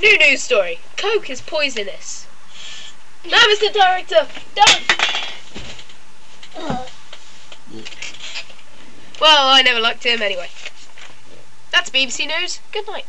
New news story. Coke is poisonous. Now, Mr. Director, don't. Well, I never liked him anyway. That's BBC News. Good night.